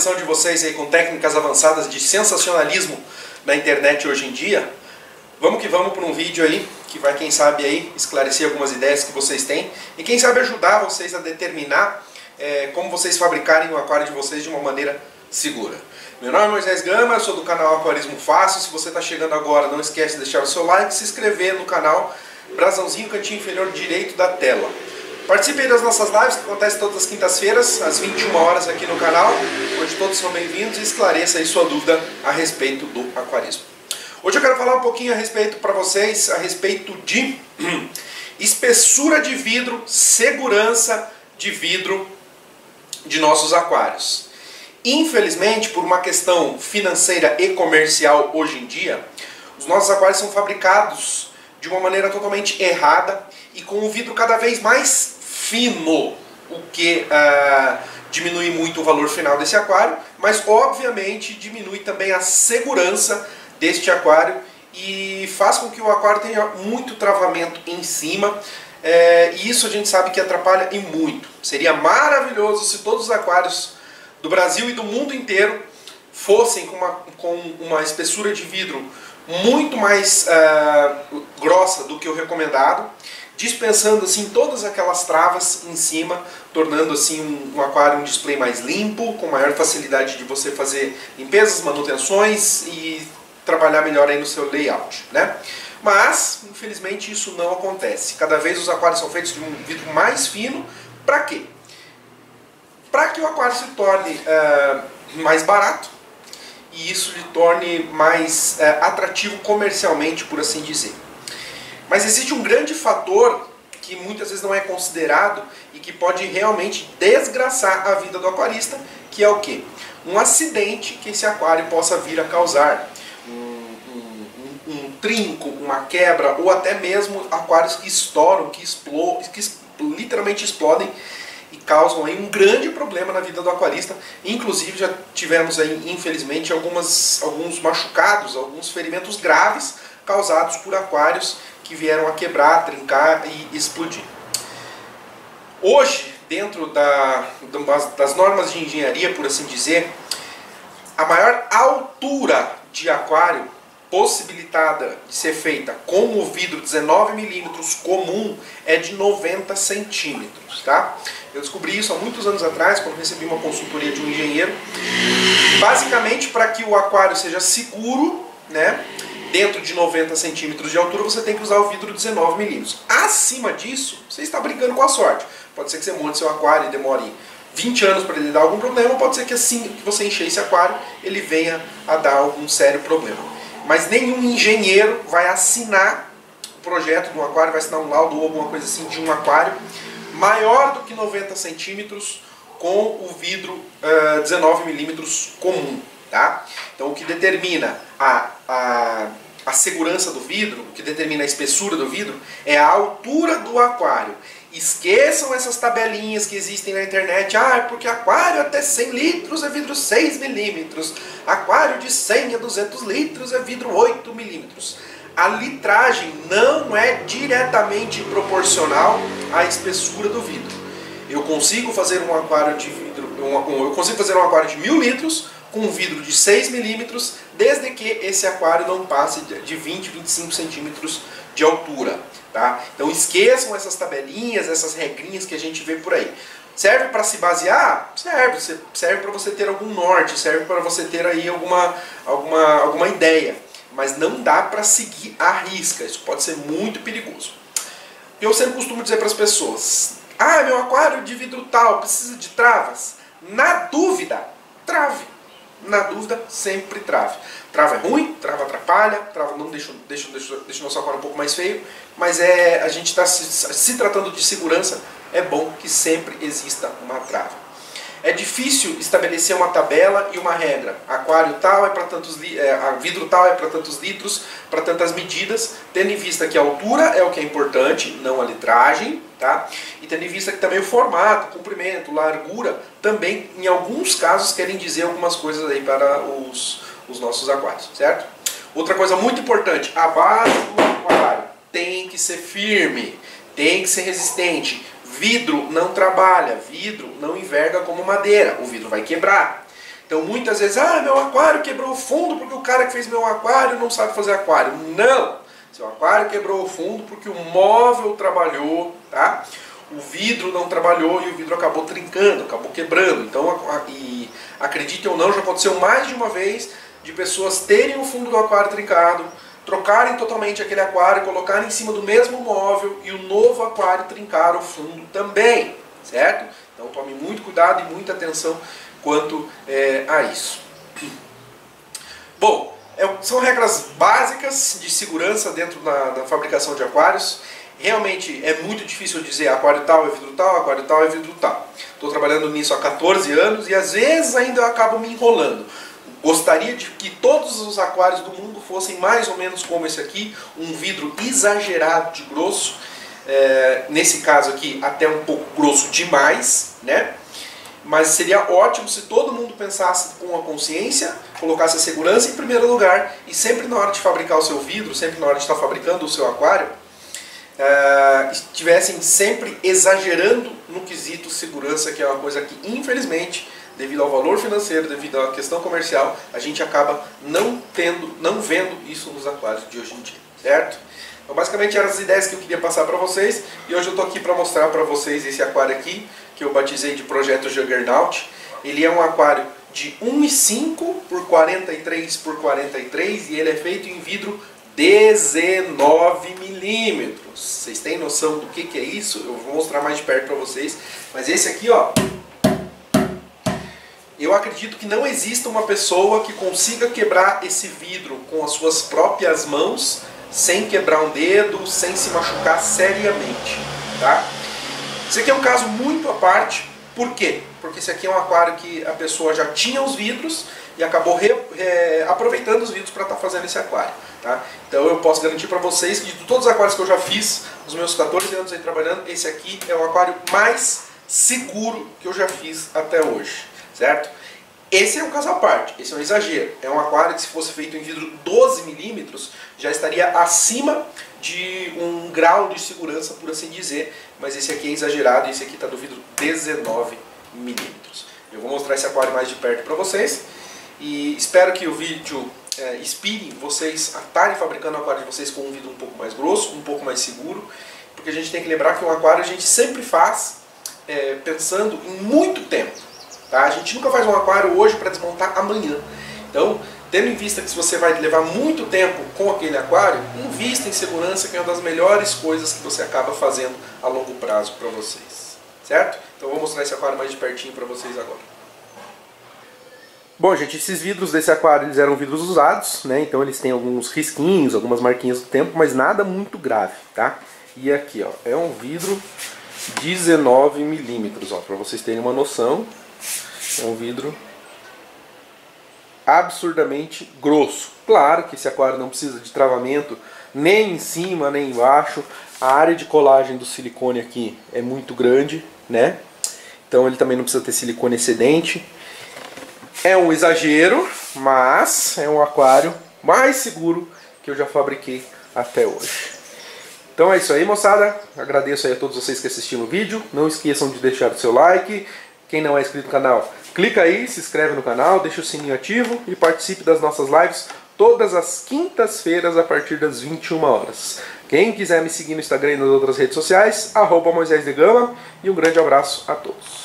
atenção de vocês aí com técnicas avançadas de sensacionalismo na internet hoje em dia. Vamos que vamos para um vídeo aí que vai, quem sabe, aí esclarecer algumas ideias que vocês têm e quem sabe ajudar vocês a determinar é, como vocês fabricarem o aquário de vocês de uma maneira segura. Meu nome é Moisés Gama, sou do canal Aquarismo Fácil. Se você está chegando agora, não esquece de deixar o seu like, se inscrever no canal, brasãozinho cantinho inferior direito da tela. Participe das nossas lives que acontecem todas as quintas-feiras, às 21 horas aqui no canal, onde todos são bem-vindos e esclareça aí sua dúvida a respeito do aquarismo. Hoje eu quero falar um pouquinho a respeito para vocês, a respeito de espessura de vidro, segurança de vidro de nossos aquários. Infelizmente, por uma questão financeira e comercial hoje em dia, os nossos aquários são fabricados de uma maneira totalmente errada e com o vidro cada vez mais fino, o que uh, diminui muito o valor final desse aquário, mas obviamente diminui também a segurança deste aquário e faz com que o aquário tenha muito travamento em cima. É, e isso a gente sabe que atrapalha e muito. Seria maravilhoso se todos os aquários do Brasil e do mundo inteiro fossem com uma, com uma espessura de vidro muito mais uh, grossa do que o recomendado dispensando assim todas aquelas travas em cima, tornando assim um, um, aquário um display mais limpo, com maior facilidade de você fazer limpezas, manutenções e trabalhar melhor aí no seu layout, né? Mas, infelizmente, isso não acontece. Cada vez os aquários são feitos de um vidro mais fino. Para quê? Para que o aquário se torne uh, mais barato e isso lhe torne mais uh, atrativo comercialmente, por assim dizer. Mas existe um grande fator que muitas vezes não é considerado e que pode realmente desgraçar a vida do aquarista, que é o que? Um acidente que esse aquário possa vir a causar. Um, trinco, uma quebra, ou até mesmo aquários que estouram, que, explodem, que literalmente explodem causam aí um grande problema na vida do aquarista. Inclusive já tivemos aí, infelizmente, algumas, alguns machucados, alguns ferimentos graves causados por aquários que vieram a quebrar, trincar e explodir. Hoje, dentro da, das normas de engenharia, por assim dizer, a maior altura de aquário possibilitada de ser feita com o vidro 19mm comum é de 90 centímetros, tá? Eu descobri isso há muitos anos atrás, quando recebi uma consultoria de um engenheiro. Basicamente, para que o aquário seja seguro, né? dentro de 90 centímetros de altura, você tem que usar o vidro 19 milímetros. Acima disso, você está brincando com a sorte. Pode ser que você monte seu aquário e demore 20 anos para ele dar algum problema, pode ser que assim que você encher esse aquário, ele venha a dar algum sério problema. Mas nenhum engenheiro vai assinar o projeto de um aquário, vai assinar um laudo ou alguma coisa assim de um aquário maior do que 90 centímetros com o vidro uh, 19 milímetros comum. Tá? Então o que determina a, a, a segurança do vidro, o que determina a espessura do vidro, é a altura do aquário. Esqueçam essas tabelinhas que existem na internet. Ah, é porque aquário até 100 litros é vidro 6 milímetros. Aquário de 100 a 200 litros é vidro 8 milímetros. A litragem não é diretamente proporcional à espessura do vidro. Eu consigo fazer um aquário de vidro, um, eu consigo fazer um aquário de 1000 litros com vidro de 6 milímetros, desde que esse aquário não passe de 20, 25 centímetros de altura. Tá? Então esqueçam essas tabelinhas, essas regrinhas que a gente vê por aí. Serve para se basear? Serve. Serve para você ter algum norte, serve para você ter aí alguma, alguma, alguma ideia. Mas não dá para seguir a risca. Isso pode ser muito perigoso. Eu sempre costumo dizer para as pessoas: Ah, meu aquário de vidro tal precisa de travas. Na dúvida, trave na dúvida, sempre trave. Trava é ruim, trava atrapalha, trava não deixa, deixa, deixa, deixa o nosso aquário um pouco mais feio, mas é, a gente está se, se tratando de segurança, é bom que sempre exista uma trava. É difícil estabelecer uma tabela e uma regra. Aquário tal é para tantos é, vidro tal é para tantos litros, para tantas medidas, tendo em vista que a altura é o que é importante, não a litragem, tá? E tendo em vista que também o formato, comprimento, largura, também em alguns casos querem dizer algumas coisas aí para os, os nossos aquários, certo? Outra coisa muito importante, a base do aquário tem que ser firme, tem que ser resistente Vidro não trabalha, vidro não enverga como madeira, o vidro vai quebrar. Então muitas vezes, ah, meu aquário quebrou o fundo porque o cara que fez meu aquário não sabe fazer aquário. Não! Seu aquário quebrou o fundo porque o móvel trabalhou, tá? O vidro não trabalhou e o vidro acabou trincando, acabou quebrando. Então, e acredite ou não, já aconteceu mais de uma vez de pessoas terem o fundo do aquário trincado, trocarem totalmente aquele aquário, colocarem em cima do mesmo móvel e o novo aquário trincar o fundo também, certo? Então tome muito cuidado e muita atenção quanto é, a isso. Bom, é, são regras básicas de segurança dentro da, da, fabricação de aquários. Realmente é muito difícil dizer aquário tal é vidro tal, aquário tal é vidro tal. Estou trabalhando nisso há 14 anos e às vezes ainda eu acabo me enrolando. Gostaria de que todos os aquários do mundo fossem mais ou menos como esse aqui, um vidro exagerado de grosso, é, nesse caso aqui até um pouco grosso demais, né? Mas seria ótimo se todo mundo pensasse com a consciência, colocasse a segurança em primeiro lugar e sempre na hora de fabricar o seu vidro, sempre na hora de estar fabricando o seu aquário, uh, estivessem sempre exagerando no quesito segurança, que é uma coisa que infelizmente, devido ao valor financeiro, devido à questão comercial, a gente acaba não tendo, não vendo isso nos aquários de hoje em dia, certo? Então, basicamente eram as ideias que eu queria passar para vocês e hoje eu estou aqui para mostrar para vocês esse aquário aqui que eu batizei de projeto Juggernaut. Ele é um aquário de 1,5 por 43 por 43 e ele é feito em vidro 19 milímetros. Vocês têm noção do que, que é isso? Eu vou mostrar mais de perto para vocês. Mas esse aqui, ó, eu acredito que não exista uma pessoa que consiga quebrar esse vidro com as suas próprias mãos, sem quebrar um dedo, sem se machucar seriamente, tá? Esse aqui é um caso muito à parte. Por quê? Porque esse aqui é um aquário que a pessoa já tinha os vidros e acabou re, re, aproveitando os vidros para estar tá fazendo esse aquário. Tá? Então eu posso garantir para vocês que de todos os aquários que eu já fiz, nos meus 14 anos aí trabalhando, esse aqui é o aquário mais seguro que eu já fiz até hoje. Certo? Esse é um caso à parte, esse é um exagero. É um aquário que se fosse feito em vidro 12 milímetros já estaria acima de um grau de segurança, por assim dizer, mas esse aqui é exagerado e esse aqui está do vidro 19 milímetros. Eu vou mostrar esse aquário mais de perto para vocês e espero que o vídeo é, inspire vocês a estarem fabricando o aquário de vocês com um vidro um pouco mais grosso, um pouco mais seguro, porque a gente tem que lembrar que um aquário a gente sempre faz é, pensando em muito tempo. Tá? A gente nunca faz um aquário hoje para desmontar amanhã. Então, Tendo em vista que se você vai levar muito tempo com aquele aquário, invista em segurança, que é uma das melhores coisas que você acaba fazendo a longo prazo para vocês. Certo? Então vou mostrar esse aquário mais de pertinho para vocês agora. Bom, gente, esses vidros desse aquário eles eram vidros usados, né? Então eles têm alguns risquinhos, algumas marquinhas do tempo, mas nada muito grave, tá? E aqui, ó, é um vidro 19 milímetros, ó, para vocês terem uma noção. É um vidro absurdamente grosso. Claro que esse aquário não precisa de travamento nem em cima nem embaixo. A área de colagem do silicone aqui é muito grande, né? Então ele também não precisa ter silicone excedente. É um exagero, mas é um aquário mais seguro que eu já fabriquei até hoje. Então é isso aí, moçada. Agradeço aí a todos vocês que assistiram o vídeo. Não esqueçam de deixar o seu like. Quem não é inscrito no canal, clica aí, se inscreve no canal, deixa o sininho ativo e participe das nossas lives todas as quintas-feiras a partir das 21 horas. Quem quiser me seguir no Instagram e nas outras redes sociais, arroba Moisés de Gama e um grande abraço a todos.